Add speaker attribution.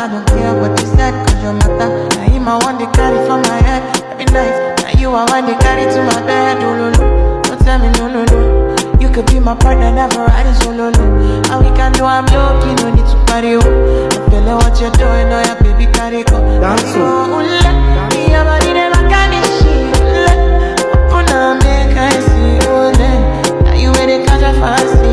Speaker 1: I don't care what they said, cause your matter. Now him I want to carry for my head every night you are one they carry to my bed, oh, no, Don't tell me no, no, no You could be my partner, never riding solo, no How we can do, I'm lucky, no need to party, oh. I feel like what you're doing, oh yeah, baby, carry go Dance, oh, oh, oh let me I can shit, let Open up, make see, oh, then Now you ready, catch a fast,